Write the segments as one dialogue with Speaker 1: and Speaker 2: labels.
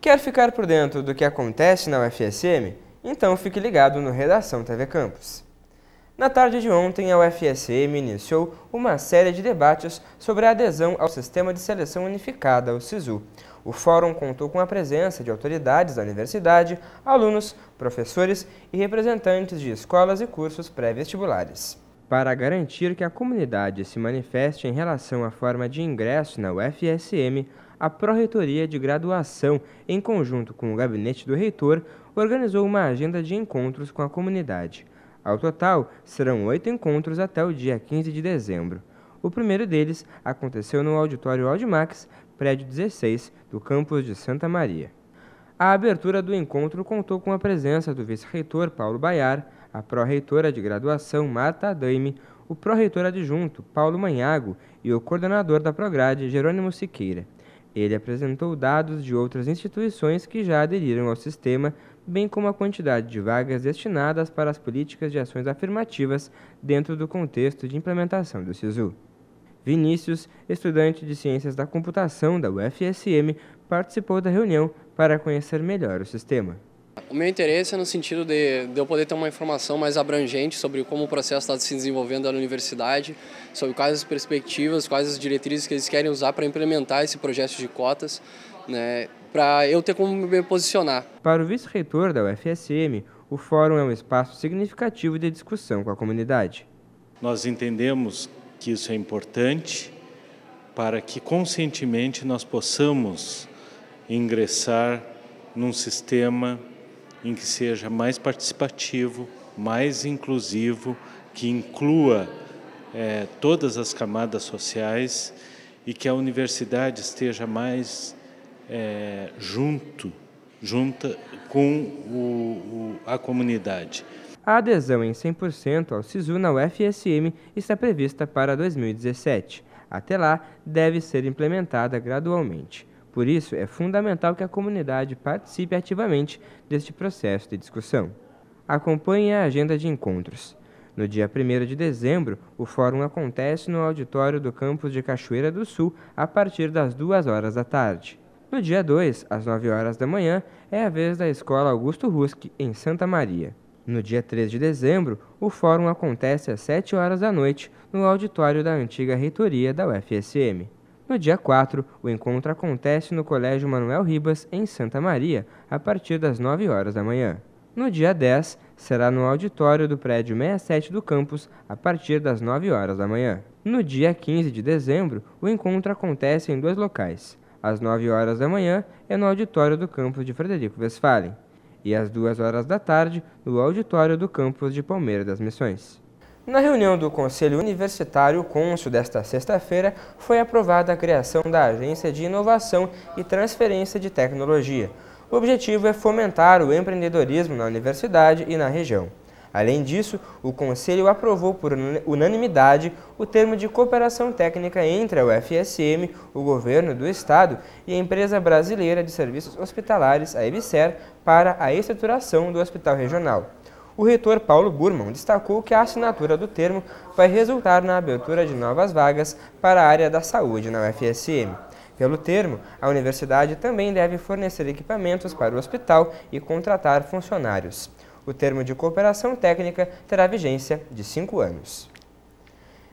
Speaker 1: Quer ficar por dentro do que acontece na UFSM? Então fique ligado no Redação TV Campus. Na tarde de ontem, a UFSM iniciou uma série de debates sobre a adesão ao Sistema de Seleção Unificada, o SISU. O fórum contou com a presença de autoridades da universidade, alunos, professores e representantes de escolas e cursos pré-vestibulares. Para garantir que a comunidade se manifeste em relação à forma de ingresso na UFSM, a Pró-Reitoria de Graduação, em conjunto com o Gabinete do Reitor, organizou uma agenda de encontros com a comunidade. Ao total, serão oito encontros até o dia 15 de dezembro. O primeiro deles aconteceu no Auditório Audimax, prédio 16, do campus de Santa Maria. A abertura do encontro contou com a presença do vice-reitor Paulo Baiar, a pró-reitora de graduação Marta Adaime, o pró-reitor adjunto Paulo Manhago e o coordenador da Prograde Jerônimo Siqueira. Ele apresentou dados de outras instituições que já aderiram ao sistema, bem como a quantidade de vagas destinadas para as políticas de ações afirmativas dentro do contexto de implementação do SISU. Vinícius, estudante de Ciências da Computação da UFSM, participou da reunião para conhecer melhor o sistema.
Speaker 2: O meu interesse é no sentido de, de, eu poder ter uma informação mais abrangente sobre como o processo está se desenvolvendo na universidade, sobre quais as perspectivas, quais as diretrizes que eles querem usar para implementar esse projeto de cotas, né, para eu ter como me posicionar.
Speaker 1: Para o vice-reitor da UFSM, o fórum é um espaço significativo de discussão com a comunidade.
Speaker 3: Nós entendemos que isso é importante para que conscientemente nós possamos ingressar num sistema em que seja mais participativo, mais inclusivo, que inclua é, todas as camadas sociais e que a universidade esteja mais é, junto, junta com o, o, a comunidade.
Speaker 1: A adesão em 100% ao SISU na UFSM está prevista para 2017. Até lá, deve ser implementada gradualmente. Por isso, é fundamental que a comunidade participe ativamente deste processo de discussão. Acompanhe a agenda de encontros. No dia 1 de dezembro, o fórum acontece no auditório do campus de Cachoeira do Sul a partir das 2 horas da tarde. No dia 2, às 9 horas da manhã, é a vez da Escola Augusto Ruski, em Santa Maria. No dia 3 de dezembro, o fórum acontece às 7 horas da noite no auditório da antiga reitoria da UFSM. No dia 4, o encontro acontece no Colégio Manuel Ribas, em Santa Maria, a partir das 9 horas da manhã. No dia 10, será no auditório do prédio 67 do campus, a partir das 9 horas da manhã. No dia 15 de dezembro, o encontro acontece em dois locais. Às 9 horas da manhã é no auditório do campus de Frederico Westphalen e às 2 horas da tarde no auditório do campus de Palmeira das Missões. Na reunião do Conselho Universitário Cônsul desta sexta-feira, foi aprovada a criação da Agência de Inovação e Transferência de Tecnologia. O objetivo é fomentar o empreendedorismo na universidade e na região. Além disso, o Conselho aprovou por unanimidade o termo de cooperação técnica entre a UFSM, o Governo do Estado e a Empresa Brasileira de Serviços Hospitalares, a EBSER, para a estruturação do Hospital Regional. O reitor Paulo Burman destacou que a assinatura do termo vai resultar na abertura de novas vagas para a área da saúde na UFSM. Pelo termo, a universidade também deve fornecer equipamentos para o hospital e contratar funcionários. O termo de cooperação técnica terá vigência de cinco anos.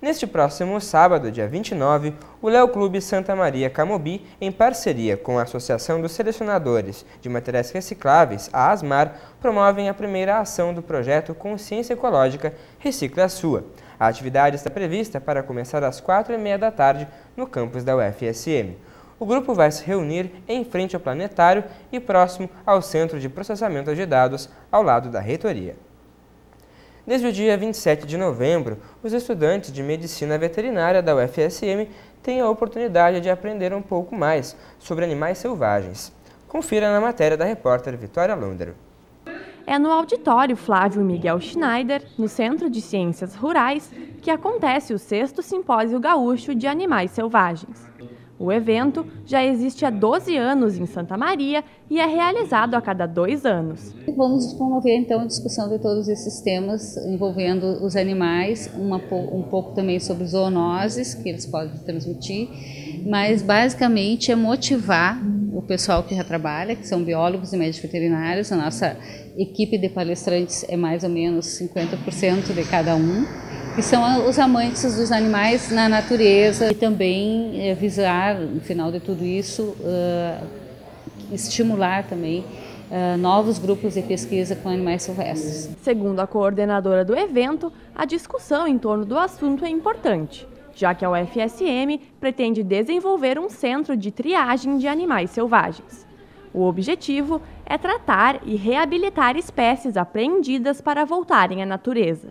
Speaker 1: Neste próximo sábado, dia 29, o Léo Clube Santa Maria Camobi, em parceria com a Associação dos Selecionadores de Materiais Recicláveis, a ASMAR, promovem a primeira ação do projeto Consciência Ecológica Recicla a Sua. A atividade está prevista para começar às quatro e meia da tarde no campus da UFSM. O grupo vai se reunir em frente ao planetário e próximo ao Centro de Processamento de Dados, ao lado da reitoria. Desde o dia 27 de novembro, os estudantes de Medicina Veterinária da UFSM têm a oportunidade de aprender um pouco mais sobre animais selvagens. Confira na matéria da repórter Vitória Londero.
Speaker 4: É no auditório Flávio Miguel Schneider, no Centro de Ciências Rurais, que acontece o sexto Simpósio Gaúcho de Animais Selvagens. O evento já existe há 12 anos em Santa Maria e é realizado a cada dois anos.
Speaker 5: Vamos promover então a discussão de todos esses temas envolvendo os animais, uma, um pouco também sobre zoonoses que eles podem transmitir, mas basicamente é motivar o pessoal que já trabalha, que são biólogos e médicos veterinários. A nossa equipe de palestrantes é mais ou menos 50% de cada um, que são os amantes dos animais na natureza e também é, visar, no final de tudo isso, uh, estimular também Uh, novos grupos de pesquisa com animais silvestres.
Speaker 4: Segundo a coordenadora do evento, a discussão em torno do assunto é importante já que a UFSM pretende desenvolver um centro de triagem de animais selvagens. O objetivo é tratar e reabilitar espécies apreendidas para voltarem à natureza.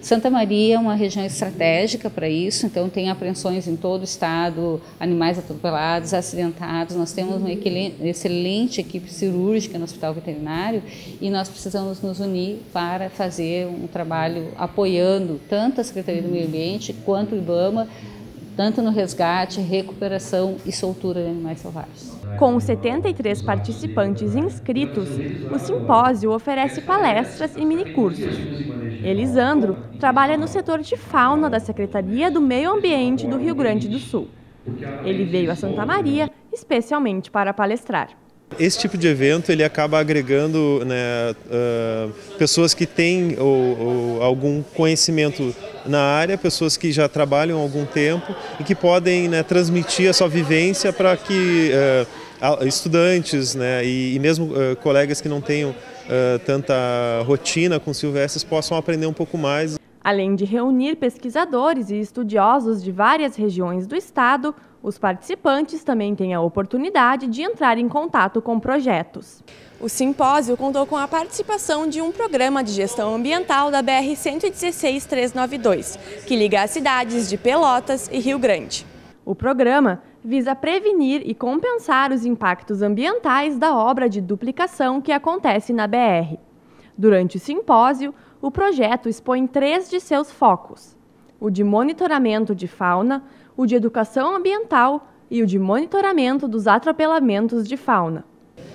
Speaker 5: Santa Maria é uma região estratégica para isso, então tem apreensões em todo o estado, animais atropelados, acidentados. Nós temos uma excelente equipe cirúrgica no hospital veterinário e nós precisamos nos unir para fazer um trabalho apoiando tanto a Secretaria do Meio Ambiente quanto o IBAMA tanto no resgate, recuperação e soltura de animais selvagens.
Speaker 4: Com 73 participantes inscritos, o simpósio oferece palestras e minicursos. Elisandro trabalha no setor de fauna da Secretaria do Meio Ambiente do Rio Grande do Sul. Ele veio a Santa Maria especialmente para palestrar.
Speaker 6: Esse tipo de evento ele acaba agregando né, uh, pessoas que têm ou, ou algum conhecimento na área, pessoas que já trabalham há algum tempo e que podem né, transmitir a sua vivência para que uh, estudantes né, e, e mesmo uh, colegas que não tenham tanta rotina com silvestres possam aprender um pouco mais.
Speaker 4: Além de reunir pesquisadores e estudiosos de várias regiões do estado, os participantes também têm a oportunidade de entrar em contato com projetos. O simpósio contou com a participação de um programa de gestão ambiental da BR-116-392, que liga as cidades de Pelotas e Rio Grande. O programa visa prevenir e compensar os impactos ambientais da obra de duplicação que acontece na BR. Durante o simpósio, o projeto expõe três de seus focos: o de monitoramento de fauna, o de educação ambiental e o de monitoramento dos atropelamentos de fauna.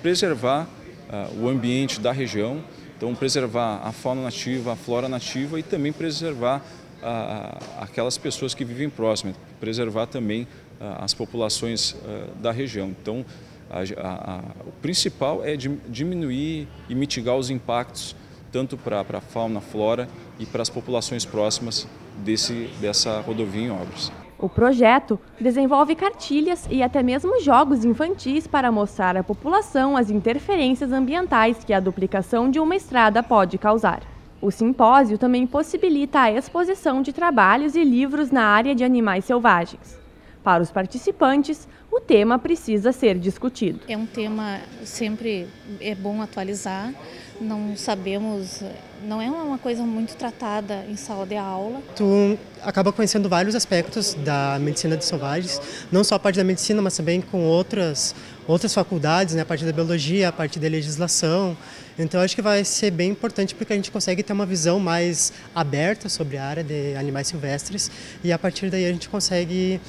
Speaker 7: Preservar uh, o ambiente da região, então preservar a fauna nativa, a flora nativa e também preservar uh, aquelas pessoas que vivem próximas, preservar também uh, as populações da região. Então, a, a, o principal é diminuir e mitigar os impactos tanto para a fauna, flora e para as populações próximas desse, dessa rodovia em obras.
Speaker 4: O projeto desenvolve cartilhas e até mesmo jogos infantis para mostrar à população as interferências ambientais que a duplicação de uma estrada pode causar. O simpósio também possibilita a exposição de trabalhos e livros na área de animais selvagens. Para os participantes, o tema precisa ser discutido.
Speaker 8: É um tema sempre é bom atualizar. Não sabemos, não é uma coisa muito tratada em sala de aula.
Speaker 9: Tu acaba conhecendo vários aspectos da medicina de selvagens, não só a parte da medicina, mas também com outras outras faculdades, né, a parte da biologia, a parte da legislação. Então acho que vai ser bem importante porque a gente consegue ter uma visão mais aberta sobre a área de animais silvestres e a partir daí a gente consegue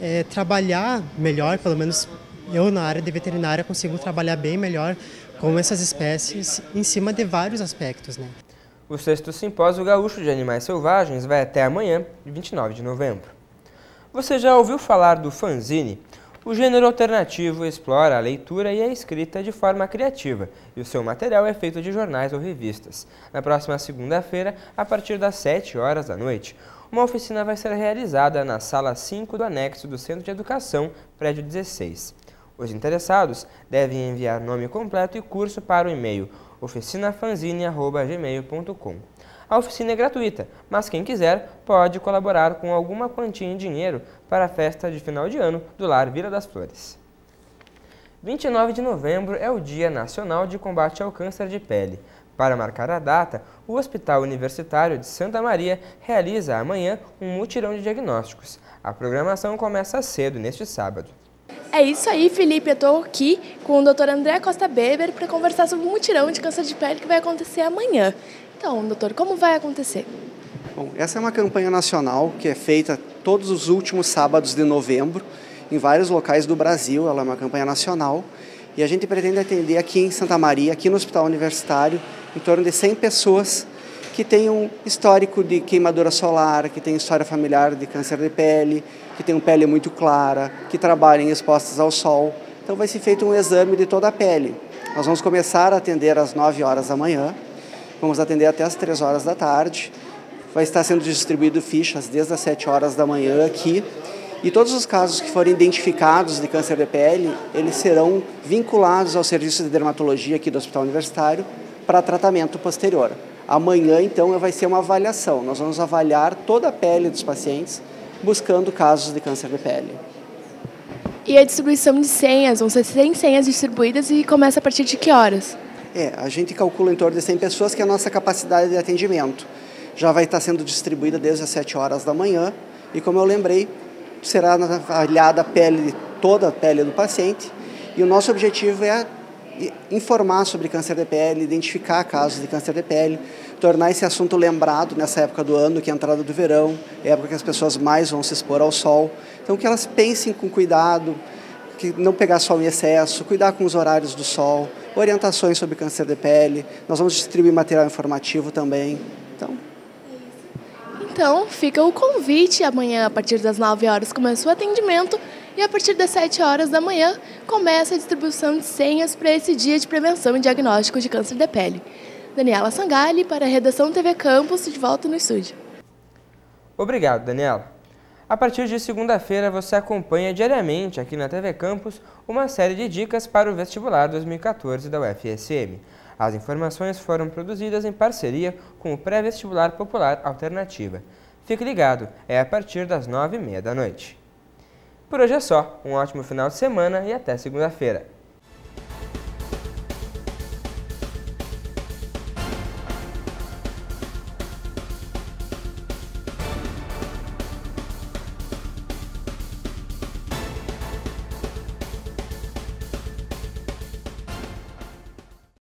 Speaker 9: é, trabalhar melhor, pelo menos eu na área de veterinária consigo trabalhar bem melhor com essas espécies em cima de vários aspectos. Né?
Speaker 1: O sexto simpósio gaúcho de animais selvagens vai até amanhã, 29 de novembro. Você já ouviu falar do fanzine? O gênero alternativo explora a leitura e a escrita de forma criativa, e o seu material é feito de jornais ou revistas. Na próxima segunda-feira, a partir das 7 horas da noite, uma oficina vai ser realizada na sala 5 do anexo do Centro de Educação, prédio 16. Os interessados devem enviar nome completo e curso para o e-mail oficinafanzine.gmail.com. A oficina é gratuita, mas quem quiser pode colaborar com alguma quantia em dinheiro para a festa de final de ano do Lar Vila das Flores. 29 de novembro é o Dia Nacional de Combate ao Câncer de Pele. Para marcar a data, o Hospital Universitário de Santa Maria realiza amanhã um mutirão de diagnósticos. A programação começa cedo neste sábado.
Speaker 10: É isso aí, Felipe. Eu estou aqui com o Dr. André Costa Beber para conversar sobre o mutirão de câncer de pele que vai acontecer amanhã. Então, doutor, como vai acontecer?
Speaker 11: Bom, essa é uma campanha nacional que é feita todos os últimos sábados de novembro em vários locais do Brasil. Ela é uma campanha nacional e a gente pretende atender aqui em Santa Maria, aqui no Hospital Universitário, em torno de 100 pessoas que têm um histórico de queimadura solar, que têm história familiar de câncer de pele, que têm pele muito clara, que trabalhem expostas ao sol. Então vai ser feito um exame de toda a pele. Nós vamos começar a atender às 9 horas da manhã, vamos atender até às 3 horas da tarde. Vai estar sendo distribuído fichas desde as 7 horas da manhã aqui. E todos os casos que forem identificados de câncer de pele, eles serão vinculados ao serviço de dermatologia aqui do Hospital Universitário para tratamento posterior. Amanhã, então, vai ser uma avaliação. Nós vamos avaliar toda a pele dos pacientes, buscando casos de câncer de pele.
Speaker 10: E a distribuição de senhas, vão ser 100 senhas distribuídas e começa a partir de que horas?
Speaker 11: É, a gente calcula em torno de 100 pessoas, que é a nossa capacidade de atendimento. Já vai estar sendo distribuída desde as 7 horas da manhã e, como eu lembrei, será avaliada a pele, toda a pele do paciente e o nosso objetivo é informar sobre câncer de pele, identificar casos de câncer de pele, tornar esse assunto lembrado nessa época do ano, que é a entrada do verão, época que as pessoas mais vão se expor ao sol. Então, que elas pensem com cuidado, que não pegar sol em excesso, cuidar com os horários do sol, orientações sobre câncer de pele. Nós vamos distribuir material informativo também. Então,
Speaker 10: então fica o convite. Amanhã, a partir das 9 horas, começa o atendimento e a partir das 7 horas da manhã começa a distribuição de senhas para esse dia de prevenção e diagnóstico de câncer de pele. Daniela Sangali para a redação TV Campus, de volta no estúdio.
Speaker 1: Obrigado, Daniela. A partir de segunda-feira você acompanha diariamente aqui na TV Campus uma série de dicas para o vestibular 2014 da UFSM. As informações foram produzidas em parceria com o Pré-Vestibular Popular Alternativa. Fique ligado, é a partir das nove e meia da noite. Por hoje é só, um ótimo final de semana e até segunda-feira.